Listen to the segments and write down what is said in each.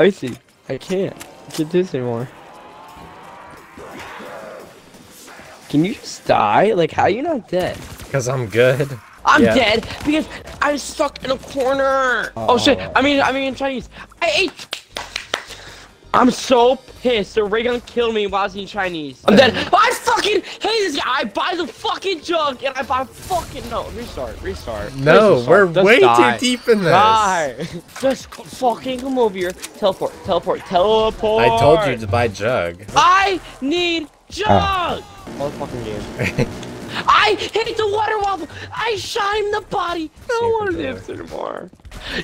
Icy, I can't. I can't do this anymore. Can you just die? Like, how are you not dead? Because I'm good. I'm Yeah. dead because I'm stuck in a corner. Oh, shit! Oh. I mean, I mean in Chinese. I ate. I'm so pissed. They're really gonna kill me while I was in Chinese. I'm dead. Oh, I fucking hate this guy. I buy the fucking jug and I buy fucking no. Restart. Restart. No, restart. we're Just way die. too deep in this. Die. Just fucking come over here. Teleport. Teleport. Teleport. I told you to buy Jug. I need jug. Motherfucking game. I hit the water waffle. I shot him the body. I don't want to Secret live anymore.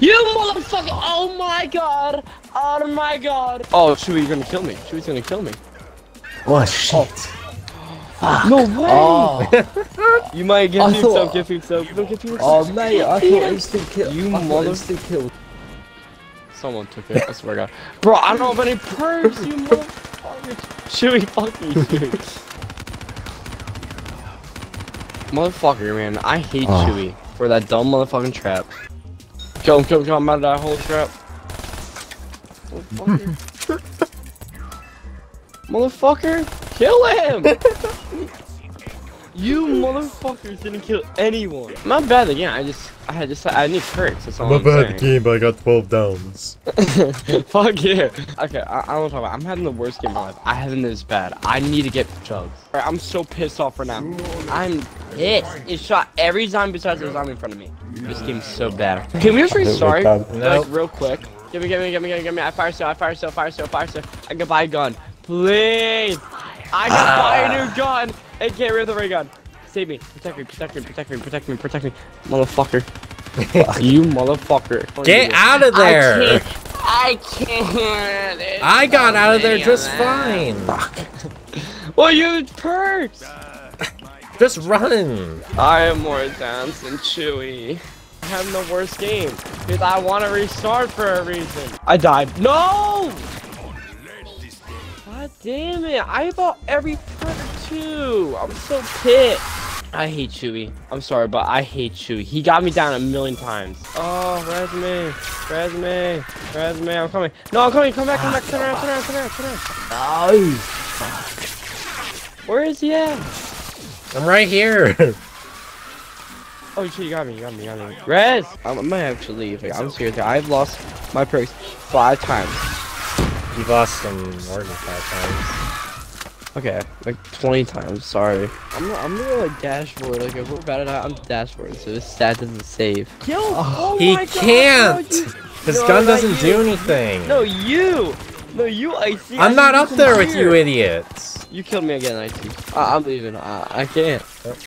You motherfucker! Oh my god! Oh my god! Oh, Chewie, you're gonna kill me. Chewie's gonna kill me. Oh shit. Oh. No way! Oh, You might give I me thought- some, give me some, don't give me oh some. mate, I thought instant kill. You I thought mother- instant kill. Someone took it, I swear to God. Bro, I don't have any perks, you motherfucker. Chewie, fuck you, Chewie. Motherfucker, man, I hate Oh. Chewie for that dumb motherfucking trap. Kill him, kill him, kill him out of that whole trap. Motherfucker. Motherfucker, kill him! you motherfuckers didn't kill anyone. I'm bad again, I just, I had just, I need perks, that's all I'm, saying. game, but I got 12 downs. Fuck yeah. Okay, I, I don't talk about. I'm having the worst game of my life. I haven't this bad. I need to get chugs. Alright, I'm so pissed off right now. I'm pissed. It shot every zombie besides the zombie in front of me. This game's so bad. Can we just restart? Nope. Like real quick. Give me, give me, give me, give me, give me. I fire still, I fire still, fire still, fire still. I can buy a gun. Please. I can ah. buy a new gun and get rid of the ray gun. Save me. Protect me, protect me, protect me, protect me, protect me. Motherfucker. you motherfucker. Get out of there! I can't. I can't. It's I got so out of there just them. fine. Well, you perks. Just run. I am more advanced than Chewy. I have the worst game because I want to restart for a reason. I died. No! God damn it! I bought every perk too. I'm so pissed. I hate Chewy. I'm sorry, but I hate Chewy. He got me down a million times. Oh, resume, resume, resume. I'm coming. No, I'm coming. Come back, come back. Turn around, turn around, turn around, turn around. No. Where is he at? I'm right here. Oh shit, you got me, you got me, you got me. Rez! I'm, I might have to leave. Like, I'm serious. I've lost my perks five times. You've lost them more than five Okay, like 20 times, sorry. I'm I'm gonna like dashboard, like if we're bad at I'm dashboard, so this stat doesn't save. Yo! Oh, He my can't! no, His No, gun doesn't do anything. No, you! No, you, Icy! I I'm not up there can with you idiots. You killed me again, Icy. I I'm leaving. I, I can't.